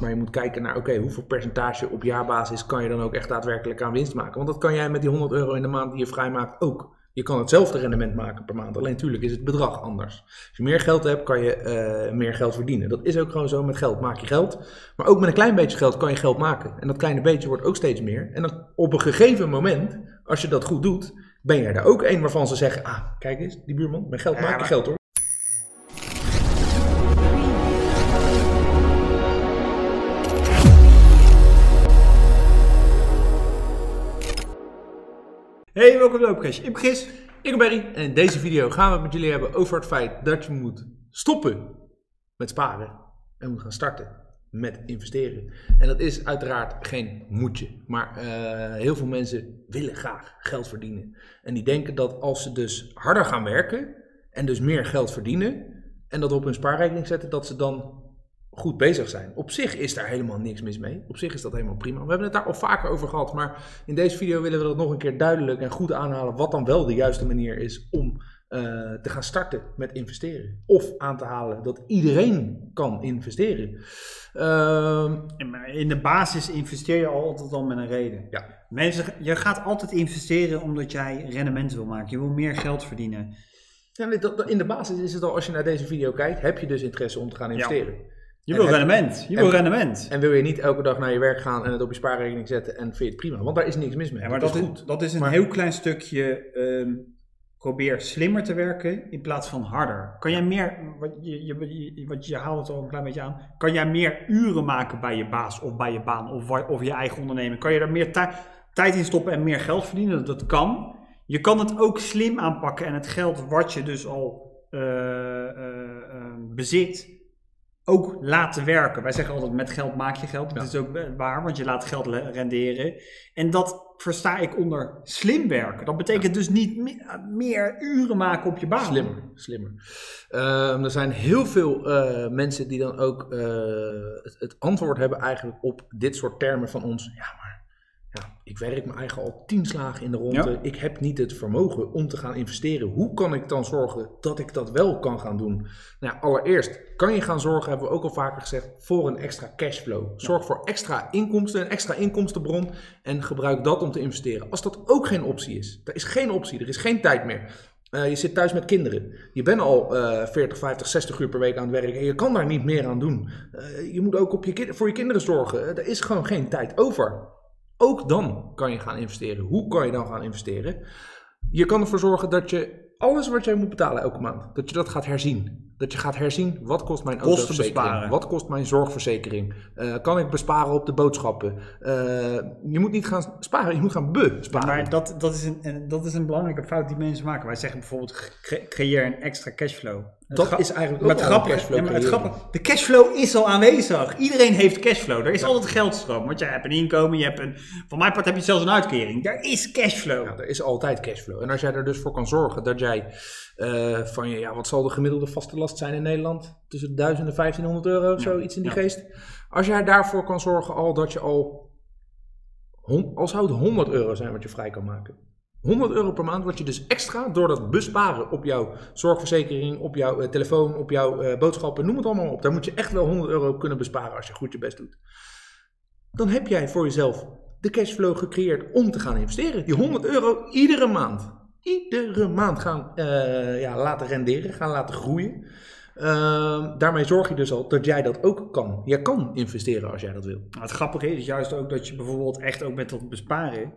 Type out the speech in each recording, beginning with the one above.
maar je moet kijken naar, oké, hoeveel percentage op jaarbasis kan je dan ook echt daadwerkelijk aan winst maken? Want dat kan jij met die 100 euro in de maand die je vrijmaakt ook. Je kan hetzelfde rendement maken per maand, alleen natuurlijk is het bedrag anders. Als je meer geld hebt, kan je eh, meer geld verdienen. Dat is ook gewoon zo, met geld maak je geld. Maar ook met een klein beetje geld kan je geld maken. En dat kleine beetje wordt ook steeds meer. En dan op een gegeven moment, als je dat goed doet, ben jij daar ook een waarvan ze zeggen, ah, kijk eens, die buurman, met geld maak je maar- geld hoor. Hey, welkom bij Loopcash. Ik ben Gis. Ik ben Barry en in deze video gaan we het met jullie hebben over het feit dat je moet stoppen met sparen en moet gaan starten met investeren. En dat is uiteraard geen moedje, maar eh, heel veel mensen willen graag geld verdienen. En die denken dat als ze dus harder gaan werken en dus meer geld verdienen en dat op hun spaarrekening zetten, dat ze dan goed bezig zijn. Op zich is daar helemaal niks mis mee. Op zich is dat helemaal prima. We hebben het daar al vaker over gehad, maar in deze video willen we dat nog een keer duidelijk en goed aanhalen wat dan wel de juiste manier is om eh, te gaan starten met investeren. Of aan te halen dat iedereen kan investeren. Ehm, In de basis investeer je altijd al met een reden. ja, Mensen, je gaat altijd investeren omdat jij rendement wil maken. Je wil meer geld verdienen. Ja, in de basis is het al, als je naar deze video kijkt, heb je dus interesse om te gaan investeren. Je wil rendement. Je en- wil rendement. En wil je niet elke dag naar je werk gaan en het op je spaarrekening zetten en vind je het prima, want daar is niks mis mee. Ja, maar dat, dat is goed. dat is een Maar- heel klein stukje. ehm, probeer slimmer te werken in plaats van harder. Kan jij meer, wat je, wat je haalt het al een klein beetje aan, kan jij meer uren maken bij je baas of bij je baan of, of je eigen onderneming? Kan je daar meer ti- tijd in stoppen en meer geld verdienen? Dat, dat kan. Je kan het ook slim aanpakken en het geld wat je dus al eh, eh, eh, bezit, ook laten werken. Wij zeggen altijd met geld maak je geld. Dat Ja. is ook waar, want je laat geld renderen. En dat versta ik onder slim werken. Dat betekent dus niet me- meer uren maken op je baan. Slimmer, slimmer. Ehm, er zijn heel veel eh, mensen die dan ook eh, het, het antwoord hebben eigenlijk op dit soort termen van ons. Ja, maar ik werk me eigen al tien slagen in de ronde. Ja. Ik heb niet het vermogen om te gaan investeren. Hoe kan ik dan zorgen dat ik dat wel kan gaan doen? Nou, allereerst kan je gaan zorgen, hebben we ook al vaker gezegd, voor een extra cashflow. Zorg voor extra inkomsten, een extra inkomstenbron en gebruik dat om te investeren. Als dat ook geen optie is, er is geen optie, er is geen tijd meer. Eh, je zit thuis met kinderen. Je bent al eh 40, 50, 60 uur per week aan het werk en je kan daar niet meer aan doen. Eh, je moet ook op je voor je kinderen zorgen. Er is gewoon geen tijd over. Ook dan kan je gaan investeren. Hoe kan je dan gaan investeren? Je kan ervoor zorgen dat je alles wat jij moet betalen elke maand, dat je dat gaat herzien. Dat je gaat herzien, wat kost mijn autoverzekering? Wat kost mijn zorgverzekering? Eh, kan ik besparen op de boodschappen? Eh, je moet niet gaan sparen, je moet gaan besparen. Maar dat, dat, is een, en dat is een belangrijke fout die mensen maken. Wij zeggen bijvoorbeeld, cre- creëer een extra cashflow. Het dat is eigenlijk ook grappige, cashflow ja, maar het grappige, de cashflow is al aanwezig. Iedereen heeft cashflow. Er is altijd geldstroom. Want jij hebt een inkomen, je hebt een, van mijn part heb je zelfs een uitkering. Er is cashflow. Ja, er is altijd cashflow. En als jij er dus voor kan zorgen dat jij eh, van je, ja, wat zal de gemiddelde vaste last zijn in Nederland? Tussen de 1000 en 1500 euro of zo, iets in die ja. geest. Als jij daarvoor kan zorgen al dat je al, al zou het 100 euro zijn wat je vrij kan maken. 100 euro per maand wat je dus extra door dat besparen op jouw zorgverzekering, op jouw eh, telefoon, op jouw eh, boodschappen, noem het allemaal op. Daar moet je echt wel 100 euro kunnen besparen als je goed je best doet. Dan heb jij voor jezelf de cashflow gecreëerd om te gaan investeren. Die 100 euro iedere maand. Iedere maand gaan eh, ja, laten renderen, gaan laten groeien. Ehm, daarmee zorg je dus al dat jij dat ook kan. Je kan investeren als jij dat wil. Nou, het grappige is juist ook dat je bijvoorbeeld echt ook met dat besparen.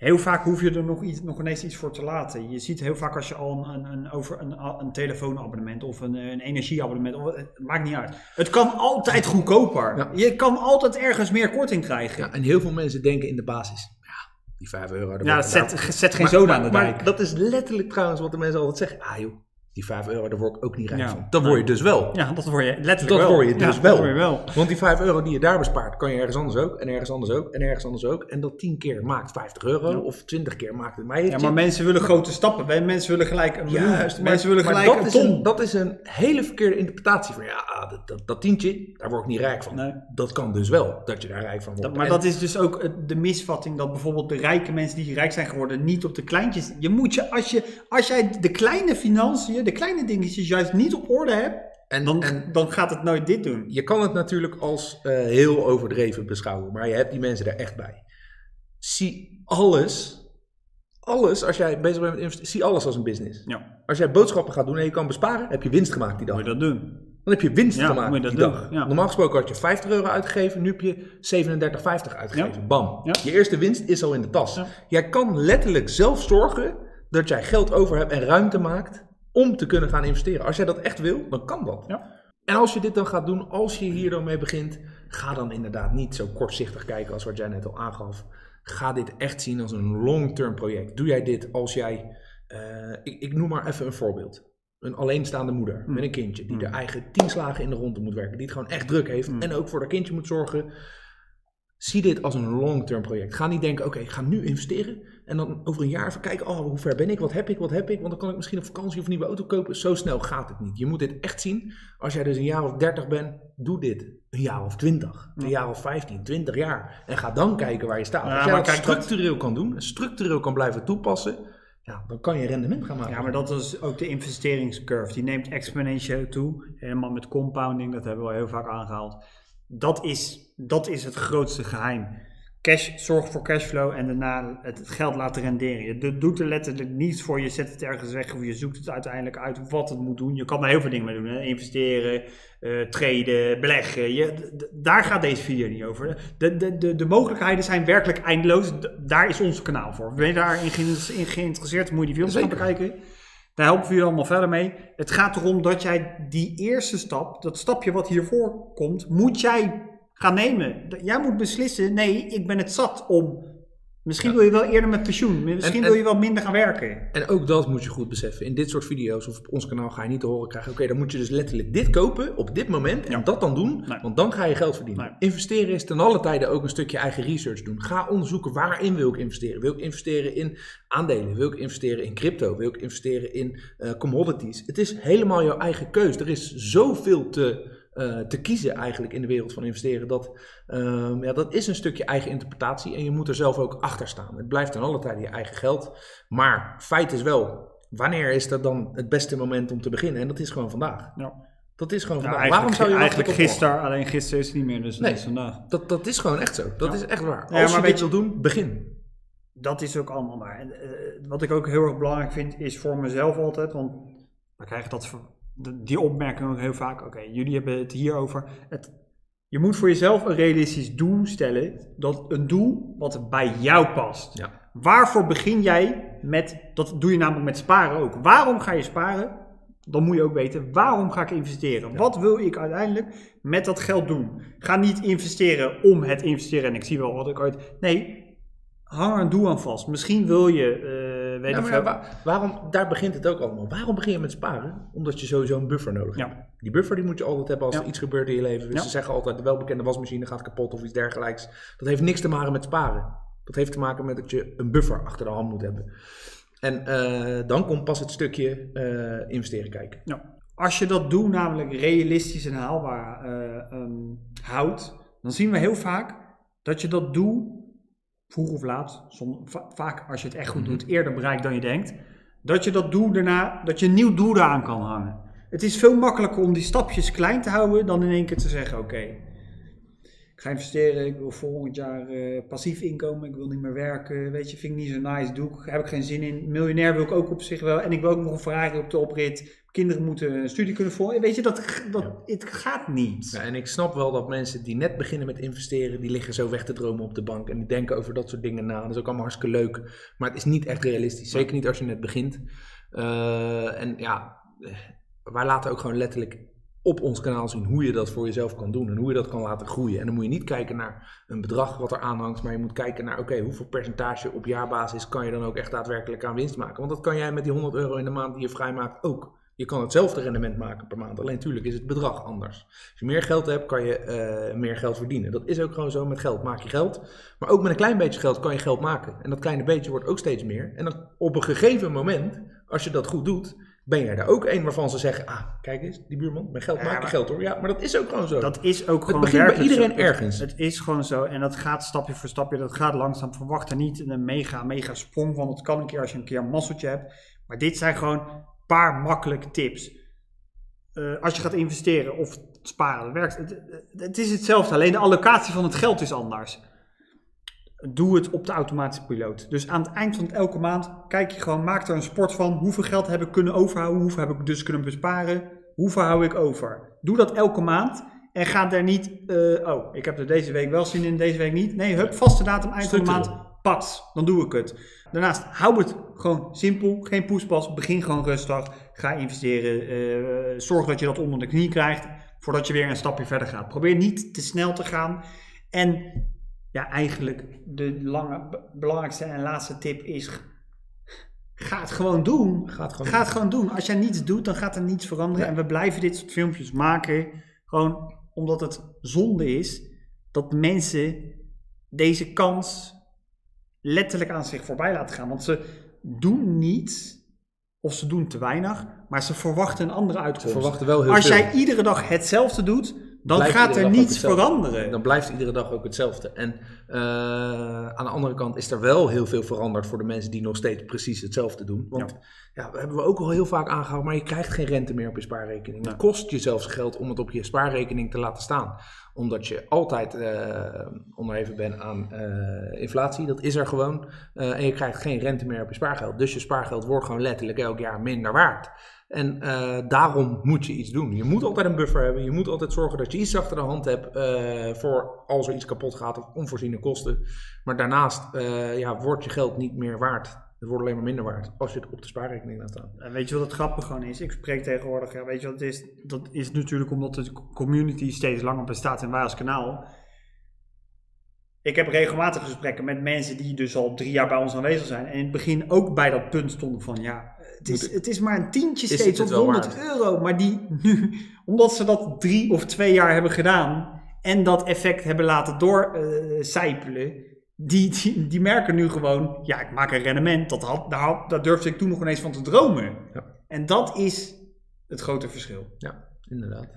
Heel vaak hoef je er nog, iets, nog ineens iets voor te laten. Je ziet heel vaak als je al een, een, een, over, een, een telefoonabonnement of een, een energieabonnement, of, het maakt niet uit. Het kan altijd goedkoper. Ja. Je kan altijd ergens meer korting krijgen. Ja, en heel veel mensen denken in de basis, die 5 euro. Ja, zet, zet geen Maar- zoden maar- aan de maar dijk. dat is letterlijk trouwens wat de mensen altijd zeggen. Ah joh, die 5 euro, daar word ik ook niet rijk Ja. van. Dan word je dus wel. ja, dat word je letterlijk Dat wel. word je Ja, dus dat wel. word je wel. Want die 5 euro die je daar bespaart, kan je ergens anders ook. En ergens anders ook. En ergens anders ook. En dat 10 keer maakt 50 euro. Ja. Of 20 keer maakt het. Maar, Ja, maar mensen willen grote stappen. Wij- Mensen willen gelijk een miljoen. Juist, maar, mensen willen gelijk dat, een is ton. een, dat is een hele verkeerde interpretatie van ja, dat, dat, dat tientje, daar word ik niet rijk van. Nee. Dat kan dus wel, dat je daar rijk van wordt. Dat- maar En- dat is dus ook het- de misvatting dat bijvoorbeeld de rijke mensen die rijk zijn geworden niet op de kleintjes. Je moet je als je als jij de kleine financiën, de kleine dingetjes juist niet op orde hebt, En, Dan, en dan gaat het nooit dit doen. je kan het natuurlijk als eh, heel overdreven beschouwen, maar je hebt die mensen er echt bij. Zie alles, alles als jij bezig bent met investeren, zie alles als een business. Ja, Als jij boodschappen gaat doen en je kan besparen, heb je winst gemaakt die dag. moet je dat doen. Dan heb je winst Ja, gemaakt moet je dat die doen, dag. ja. Normaal gesproken had je 50 euro uitgegeven, nu heb je 37,50 uitgegeven. Ja. Bam. Ja. Je eerste winst is al in de tas. Ja. Jij kan letterlijk zelf zorgen dat jij geld over hebt en ruimte maakt om te kunnen gaan investeren. Als jij dat echt wil, dan kan dat. Ja. En als je dit dan gaat doen, als je hier dan mee begint, ga dan inderdaad niet zo kortzichtig kijken als wat jij net al aangaf. Ga dit echt zien als een long-term project. Doe jij dit als jij, eh, ik, ik noem maar even een voorbeeld. Een alleenstaande moeder met een kindje die Mm. er eigen tien slagen in de ronde moet werken, die het gewoon echt druk heeft Mm. en ook voor dat kindje moet zorgen. Zie dit als een long-term project. Ga niet denken, oké, ik ga nu investeren en dan over een jaar even kijken, oh, hoe ver ben ik, wat heb ik, wat heb ik, want dan kan ik misschien op vakantie of een nieuwe auto kopen. Zo snel gaat het niet. Je moet dit echt zien. Als jij dus een jaar of 30 bent, doe dit. Een jaar of 20, een Ja. jaar of 15, 20 jaar. En ga dan kijken waar je staat. Ja, Als jij dat kijk, structureel kan doen, en structureel kan blijven toepassen, ja, dan kan je rendement gaan maken. Ja, maar dat is ook de investeringscurve. Die neemt exponentieel toe. Helemaal met compounding, dat hebben we al heel vaak aangehaald. Dat is, dat is het grootste geheim. Cash zorgt voor cashflow en daarna het, geld laten renderen. Je do- doet er letterlijk niets voor. Je zet het ergens weg of je zoekt het uiteindelijk uit wat het moet doen. Je kan er heel veel dingen mee doen. Hè? Investeren, eh, traden, beleggen. Je, daar gaat deze video niet over. De, de, de, de mogelijkheden zijn werkelijk eindeloos. D- daar is ons kanaal voor. Ben je daarin ge- in geïnteresseerd, moet je die films gaan bekijken. Daar helpen we je allemaal verder mee. Het gaat erom dat jij die eerste stap, dat stapje wat hiervoor komt, moet jij gaan nemen. Jij moet beslissen, nee, ik ben het zat om... Misschien Ja. wil je wel eerder met pensioen. Misschien En- wil je wel minder gaan werken. En ook dat moet je goed beseffen. In dit soort video's of op ons kanaal ga je niet te horen krijgen. Oké, dan moet je dus letterlijk dit kopen op dit moment en Ja. dat dan doen. Nee. Want dan ga je geld verdienen. Nee. Investeren is ten alle tijde ook een stukje eigen research doen. Ga onderzoeken waarin wil ik investeren. Wil ik investeren in aandelen? Wil ik investeren in crypto? Wil ik investeren in eh, commodities? Het is helemaal jouw eigen keus. Er is zoveel te, eh, te kiezen eigenlijk in de wereld van investeren. Dat, ehm, ja, dat is een stukje eigen interpretatie en je moet er zelf ook achter staan. Het blijft ten alle tijde je eigen geld. Maar feit is wel, wanneer is dat dan het beste moment om te beginnen? En dat is gewoon vandaag. Ja. Dat is gewoon vandaag. Waarom zou je eigenlijk morgen? gisteren, alleen gisteren is het niet meer, dus Nee. is vandaag. Dat, dat is gewoon echt zo. Dat Ja. is echt waar. Ja, Als maar je dit wil doen, begin. Dat is ook allemaal waar. En, eh, wat ik ook heel erg belangrijk vind, is voor mezelf altijd, want dan krijg ik dat, die opmerking ook heel vaak. Oké, jullie hebben het hier over. Het, je moet voor jezelf een realistisch doel stellen. Dat een doel wat bij jou past. Ja. Waarvoor begin jij met, dat doe je namelijk met sparen ook. Waarom ga je sparen? Dan moet je ook weten, waarom ga ik investeren? Wat wil ik uiteindelijk met dat geld doen? Ga niet investeren om het investeren. En ik zie wel wat ik ooit... Nee, hang er een doel aan vast. Misschien wil je, eh weet Ja, ik maar waarom, daar begint het ook allemaal. Waarom begin je met sparen? Omdat je sowieso een buffer nodig hebt. Ja. Die buffer die moet je altijd hebben als er iets gebeurt in je leven. Dus. Ze zeggen altijd, de welbekende wasmachine gaat kapot of iets dergelijks. Dat heeft niks te maken met sparen. Dat heeft te maken met dat je een buffer achter de hand moet hebben. En eh, dan komt pas het stukje eh, investeren kijken. Als je dat doel namelijk realistisch en haalbaar eh, ehm, houdt, dan zien we heel vaak dat je dat doel vroeg of laat, va- vaak als je het echt goed Mhm. doet, eerder bereikt dan je denkt, dat je dat doel daarna, dat je een nieuw doel eraan kan hangen. Het is veel makkelijker om die stapjes klein te houden dan in één keer te zeggen, oké, ik ga investeren, ik wil volgend jaar eh, passief inkomen, ik wil niet meer werken, weet je, vind ik niet zo nice, doe ik, heb ik geen zin in. Miljonair wil ik ook op zich wel en ik wil ook nog een Ferrari op de oprit. Kinderen moeten een studie kunnen volgen. Weet je, dat, dat, het gaat niet. Ja, en ik snap wel dat mensen die net beginnen met investeren, die liggen zo weg te dromen op de bank. En die denken over dat soort dingen na. Dat is ook allemaal hartstikke leuk. Maar het is niet echt realistisch. Zeker niet als je net begint. Eh, en ja, eh, wij laten ook gewoon letterlijk op ons kanaal zien hoe je dat voor jezelf kan doen. En hoe je dat kan laten groeien. En dan moet je niet kijken naar een bedrag wat er aanhangt. Maar je moet kijken naar, oké, hoeveel percentage op jaarbasis kan je dan ook echt daadwerkelijk aan winst maken. Want dat kan jij met die 100 euro in de maand die je vrijmaakt ook. Je kan hetzelfde rendement maken per maand. Alleen natuurlijk is het bedrag anders. Als je meer geld hebt, kan je eh, meer geld verdienen. Dat is ook gewoon zo. Met geld maak je geld. Maar ook met een klein beetje geld kan je geld maken. En dat kleine beetje wordt ook steeds meer. En dan op een gegeven moment, als je dat goed doet, ben je er ook een waarvan ze zeggen: Ah, kijk eens, die buurman, met geld Ja, maak je maar- geld hoor. Ja, maar dat is ook gewoon zo. Dat is ook gewoon begint bij iedereen zo. ergens. Het is gewoon zo. En dat gaat stapje voor stapje. Dat gaat langzaam. Verwacht er niet een mega, mega sprong van. Het kan een keer als je een keer een masseltje hebt. Maar dit zijn gewoon paar makkelijke tips. eh, als je gaat investeren of sparen, werkt, het, het is hetzelfde, alleen de allocatie van het geld is anders. Doe het op de automatische piloot. Dus aan het eind van elke maand kijk je gewoon, maak er een sport van. Hoeveel geld heb ik kunnen overhouden? Hoeveel heb ik dus kunnen besparen? Hoeveel hou ik over? Doe dat elke maand. En ga er niet, eh, oh, ik heb er deze week wel zin in, deze week niet. Nee, hup, vaste datum, eind van de maand, pas, dan doe ik het. Daarnaast, hou het gewoon simpel, geen poespas, begin gewoon rustig, ga investeren, eh, zorg dat je dat onder de knie krijgt, voordat je weer een stapje verder gaat. Probeer niet te snel te gaan. En ja, eigenlijk de lange, belangrijkste en laatste tip is, ga het gewoon doen. Ga het gewoon Ga het gewoon doen. Als jij niets doet, dan gaat er niets veranderen. En we blijven dit soort filmpjes maken. Gewoon omdat het zonde is dat mensen deze kans letterlijk aan zich voorbij laten gaan. Want ze doen niets of ze doen te weinig, maar ze verwachten een andere uitkomst. Ze verwachten wel heel Als veel. jij iedere dag hetzelfde doet, dan gaat er niets veranderen. Dan blijft iedere dag ook hetzelfde. En eh, aan de andere kant is er wel heel veel veranderd voor de mensen die nog steeds precies hetzelfde doen. Want ja. we hebben we ook al heel vaak aangehouden, maar je krijgt geen rente meer op je spaarrekening. Het kost je zelfs geld om het op je spaarrekening te laten staan. Omdat je altijd eh onderheven bent aan eh, inflatie, dat is er gewoon. En je krijgt geen rente meer op je spaargeld. Dus je spaargeld wordt gewoon letterlijk elk jaar minder waard. En eh, daarom moet je iets doen. Je moet altijd een buffer hebben. Je moet altijd zorgen dat je iets achter de hand hebt eh, voor als er iets kapot gaat of onvoorziene kosten. Maar daarnaast eh, ja, wordt je geld niet meer waard. Het wordt alleen maar minder waard als je het op de spaarrekening laat staan. En weet je wat het grappige gewoon is? Ik spreek tegenwoordig, ja, weet je wat is? Dat is natuurlijk omdat de community steeds langer bestaat en wij als kanaal. Ik heb regelmatig gesprekken met mensen die dus al drie jaar bij ons aanwezig zijn. En in het begin ook bij dat punt stonden van ja, het is, het is maar een tientje Is steeds wel 100 euro. Maar die nu, omdat ze dat drie of twee jaar hebben gedaan en dat effect hebben laten doorcijpelen, die, die, die merken nu gewoon, ja, ik maak een rendement. Dat had, daar, had, daar durfde ik toen nog ineens van te dromen. Ja. En dat is het grote verschil. Ja, inderdaad.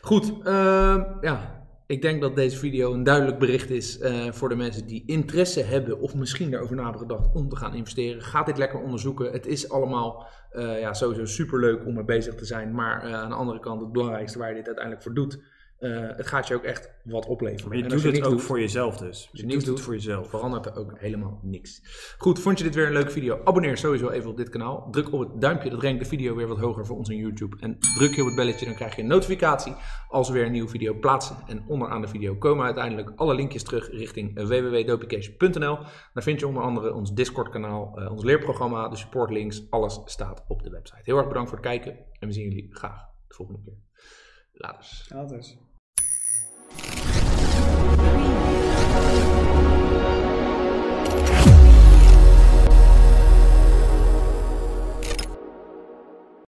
Goed, ehm, ja. Ik denk dat deze video een duidelijk bericht is eh, voor de mensen die interesse hebben of misschien erover na hebben gedacht om te gaan investeren. Ga dit lekker onderzoeken. Het is allemaal eh, ja, sowieso superleuk om mee bezig te zijn. Maar eh, aan de andere kant, het belangrijkste waar je dit uiteindelijk voor doet, eh, het gaat je ook echt wat opleveren. Maar je En doet het ook doet, voor jezelf dus. je Je niks doet het doet, voor jezelf. verandert er ook helemaal niks. Goed, vond je dit weer een leuke video? Abonneer sowieso even op dit kanaal. Druk op het duimpje, dat brengt de video weer wat hoger voor ons in YouTube. En druk je op het belletje, dan krijg je een notificatie als we weer een nieuwe video plaatsen. En onderaan de video komen uiteindelijk alle linkjes terug richting www.dopication.nl. Daar vind je onder andere ons Discord kanaal, eh, ons leerprogramma, de support links. Alles staat op de website. Heel erg bedankt voor het kijken en we zien jullie graag de volgende keer. Later. Ja, Three.